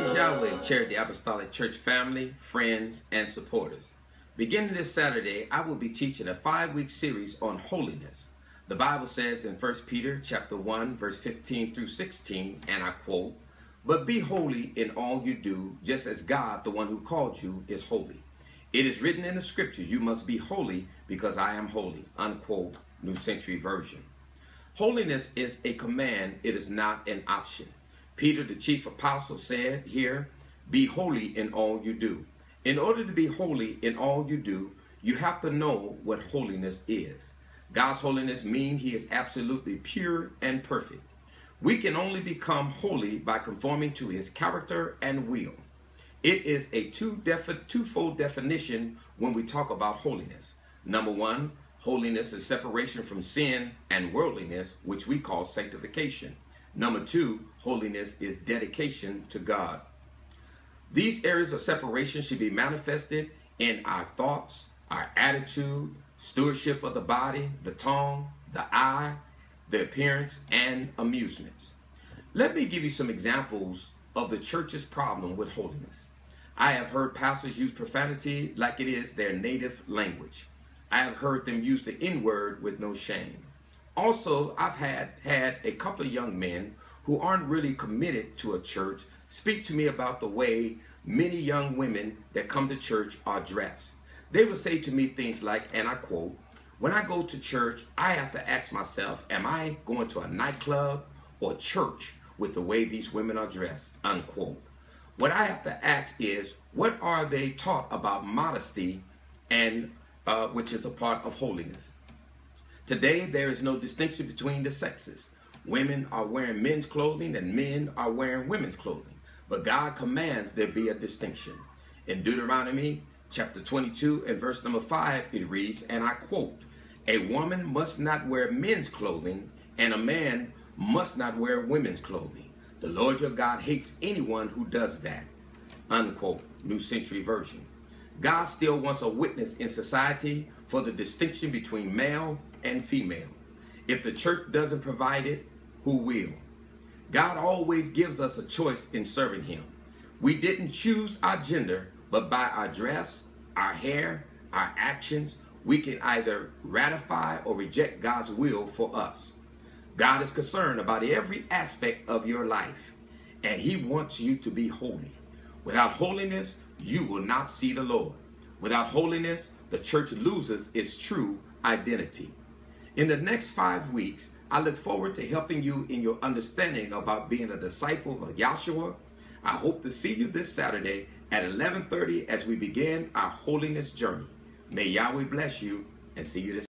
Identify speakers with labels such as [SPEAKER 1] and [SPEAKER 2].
[SPEAKER 1] Yahweh, Charity Apostolic Church family, friends, and supporters. Beginning this Saturday, I will be teaching a five-week series on holiness. The Bible says in 1 Peter chapter 1, verse 15 through 16, and I quote, But be holy in all you do, just as God, the one who called you, is holy. It is written in the scriptures, you must be holy because I am holy, unquote, New Century Version. Holiness is a command, it is not an option. Peter, the chief apostle, said here, Be holy in all you do. In order to be holy in all you do, you have to know what holiness is. God's holiness means he is absolutely pure and perfect. We can only become holy by conforming to his character and will. It is a two defi twofold definition when we talk about holiness. Number one, holiness is separation from sin and worldliness, which we call sanctification. Number two, holiness is dedication to God. These areas of separation should be manifested in our thoughts, our attitude, stewardship of the body, the tongue, the eye, the appearance, and amusements. Let me give you some examples of the church's problem with holiness. I have heard pastors use profanity like it is their native language. I have heard them use the N word with no shame. Also, I've had had a couple of young men who aren't really committed to a church speak to me about the way many young women that come to church are dressed. They would say to me things like, and I quote, when I go to church, I have to ask myself, am I going to a nightclub or church with the way these women are dressed? Unquote. What I have to ask is, what are they taught about modesty and uh, which is a part of holiness? Today, there is no distinction between the sexes. Women are wearing men's clothing and men are wearing women's clothing. But God commands there be a distinction. In Deuteronomy chapter 22 and verse number 5, it reads, and I quote, A woman must not wear men's clothing, and a man must not wear women's clothing. The Lord your God hates anyone who does that. Unquote. New Century Version. God still wants a witness in society for the distinction between male and female. If the church doesn't provide it, who will? God always gives us a choice in serving him. We didn't choose our gender, but by our dress, our hair, our actions, we can either ratify or reject God's will for us. God is concerned about every aspect of your life, and he wants you to be holy. Without holiness, you will not see the Lord. Without holiness, the church loses its true identity. In the next five weeks, I look forward to helping you in your understanding about being a disciple of Yahshua. I hope to see you this Saturday at 11:30 as we begin our holiness journey. May Yahweh bless you and see you this